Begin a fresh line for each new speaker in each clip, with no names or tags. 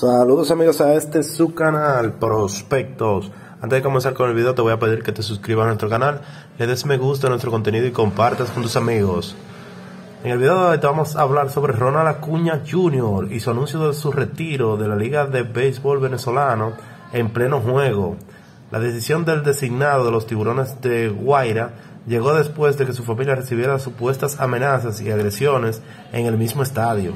Saludos amigos a este su canal Prospectos. Antes de comenzar con el video te voy a pedir que te suscribas a nuestro canal, le des me gusta a nuestro contenido y compartas con tus amigos. En el video de hoy te vamos a hablar sobre Ronald Acuña Jr. y su anuncio de su retiro de la Liga de Béisbol venezolano en pleno juego. La decisión del designado de los tiburones de Guaira llegó después de que su familia recibiera supuestas amenazas y agresiones en el mismo estadio.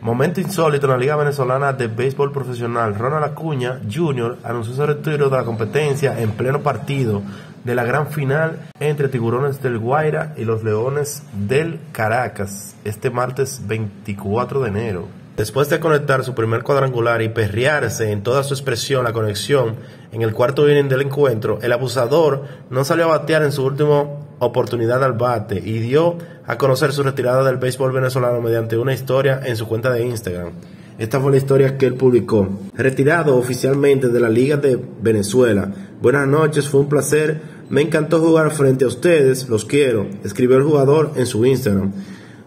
Momento insólito en la Liga Venezolana de Béisbol Profesional. Ronald Acuña Jr. anunció su retiro de la competencia en pleno partido de la gran final entre Tiburones del Guaira y los Leones del Caracas este martes 24 de enero. Después de conectar su primer cuadrangular y perrearse en toda su expresión la conexión en el cuarto inning del encuentro, el abusador no salió a batear en su última oportunidad al bate y dio a conocer su retirada del béisbol venezolano mediante una historia en su cuenta de Instagram. Esta fue la historia que él publicó. Retirado oficialmente de la Liga de Venezuela. Buenas noches, fue un placer. Me encantó jugar frente a ustedes, los quiero, escribió el jugador en su Instagram.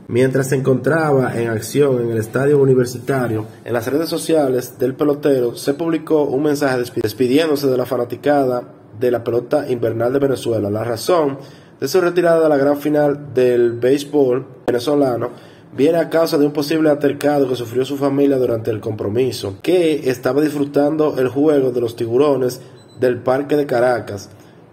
Mientras se encontraba en acción en el estadio universitario, en las redes sociales del pelotero se publicó un mensaje despidiéndose de la fanaticada de la pelota invernal de Venezuela. La razón de su retirada de la gran final del béisbol venezolano viene a causa de un posible altercado que sufrió su familia durante el compromiso, que estaba disfrutando el juego de los tiburones del Parque de Caracas.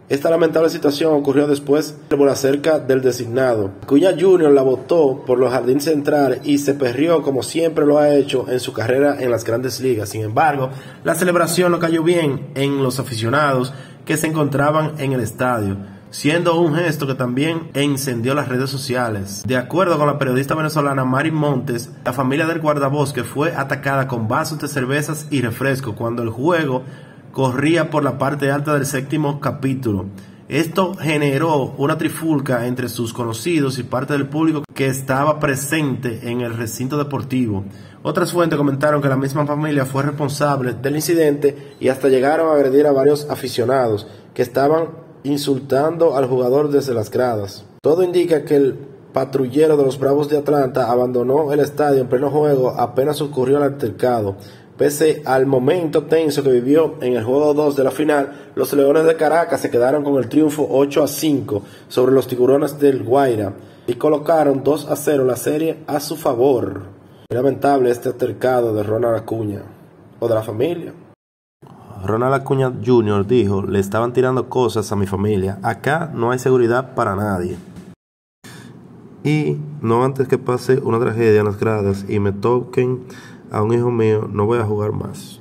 Esta lamentable situación ocurrió después de la cerca del designado. Cuña Jr. la votó por los jardines centrales y se perrió como siempre lo ha hecho en su carrera en las grandes ligas. Sin embargo, la celebración no cayó bien en los aficionados que se encontraban en el estadio siendo un gesto que también encendió las redes sociales. De acuerdo con la periodista venezolana Mari Montes, la familia del guardabosque fue atacada con vasos de cervezas y refresco cuando el juego corría por la parte alta del séptimo capítulo. Esto generó una trifulca entre sus conocidos y parte del público que estaba presente en el recinto deportivo. Otras fuentes comentaron que la misma familia fue responsable del incidente y hasta llegaron a agredir a varios aficionados que estaban insultando al jugador desde las gradas. Todo indica que el patrullero de los Bravos de Atlanta abandonó el estadio en pleno juego apenas ocurrió el altercado. Pese al momento tenso que vivió en el juego 2 de la final, los Leones de Caracas se quedaron con el triunfo 8 a 5 sobre los Tiburones del Guaira y colocaron 2 a 0 la serie a su favor. lamentable este altercado de Ronald Acuña o de la familia.
Ronald Acuña Jr. dijo, le estaban tirando cosas a mi familia. Acá no hay seguridad para nadie. Y no antes que pase una tragedia en las gradas y me toquen a un hijo mío, no voy a jugar más.